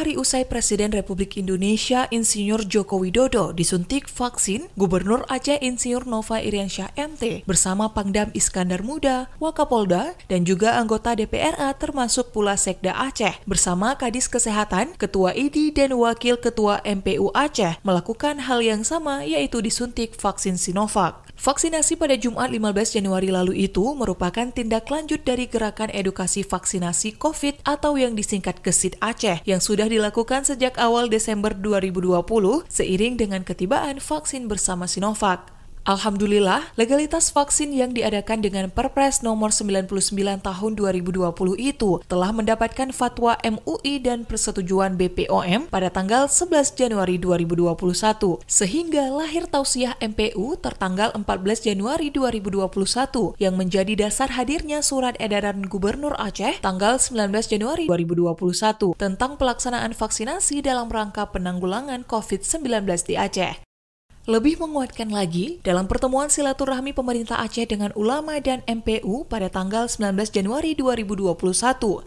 hari usai Presiden Republik Indonesia Insinyur Joko Widodo disuntik vaksin, Gubernur Aceh Insinyur Nova Iriansyah MT bersama Pangdam Iskandar Muda, Wakapolda, dan juga anggota DPRA termasuk pula Sekda Aceh bersama Kadis Kesehatan, Ketua ID, dan Wakil Ketua MPU Aceh melakukan hal yang sama yaitu disuntik vaksin Sinovac. Vaksinasi pada Jumat 15 Januari lalu itu merupakan tindak lanjut dari gerakan edukasi vaksinasi COVID atau yang disingkat GESID Aceh yang sudah dilakukan sejak awal Desember 2020 seiring dengan ketibaan vaksin bersama Sinovac. Alhamdulillah, legalitas vaksin yang diadakan dengan Perpres nomor 99 tahun 2020 itu telah mendapatkan fatwa MUI dan persetujuan BPOM pada tanggal 11 Januari 2021, sehingga lahir tausiah MPU tertanggal 14 Januari 2021 yang menjadi dasar hadirnya surat edaran Gubernur Aceh tanggal 19 Januari 2021 tentang pelaksanaan vaksinasi dalam rangka penanggulangan COVID-19 di Aceh. Lebih menguatkan lagi, dalam pertemuan silaturahmi pemerintah Aceh dengan ulama dan MPU pada tanggal 19 Januari 2021,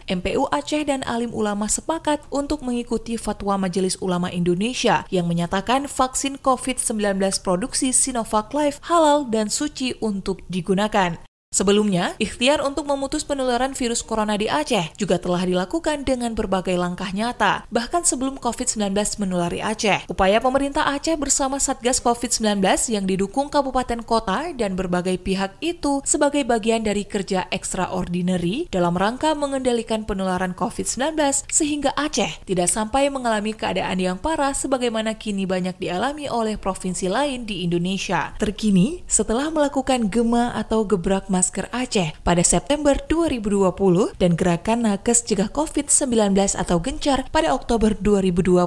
MPU Aceh dan alim ulama sepakat untuk mengikuti fatwa Majelis Ulama Indonesia yang menyatakan vaksin COVID-19 produksi Sinovac Life halal dan suci untuk digunakan. Sebelumnya, ikhtiar untuk memutus penularan virus corona di Aceh juga telah dilakukan dengan berbagai langkah nyata, bahkan sebelum COVID-19 menulari Aceh. Upaya pemerintah Aceh bersama Satgas COVID-19 yang didukung kabupaten kota dan berbagai pihak itu sebagai bagian dari kerja extraordinary dalam rangka mengendalikan penularan COVID-19 sehingga Aceh tidak sampai mengalami keadaan yang parah sebagaimana kini banyak dialami oleh provinsi lain di Indonesia. Terkini, setelah melakukan gema atau gebrak mas Masker Aceh pada September 2020 dan gerakan Nakes Cegah COVID-19 atau Gencar pada Oktober 2020.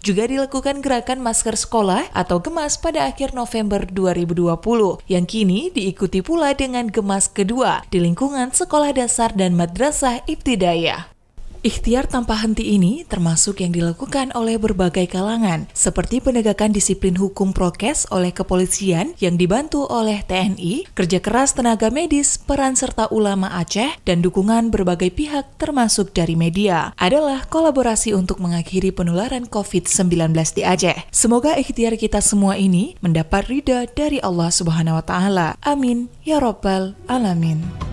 Juga dilakukan gerakan masker sekolah atau Gemas pada akhir November 2020 yang kini diikuti pula dengan Gemas kedua di lingkungan sekolah dasar dan madrasah ibtidayah. Ikhtiar tanpa henti ini termasuk yang dilakukan oleh berbagai kalangan, seperti penegakan disiplin hukum prokes oleh kepolisian yang dibantu oleh TNI, kerja keras tenaga medis, peran serta ulama Aceh, dan dukungan berbagai pihak termasuk dari media, adalah kolaborasi untuk mengakhiri penularan COVID-19 di Aceh. Semoga ikhtiar kita semua ini mendapat ridha dari Allah Subhanahu wa Ta'ala. Amin. Ya Rabbal Alamin.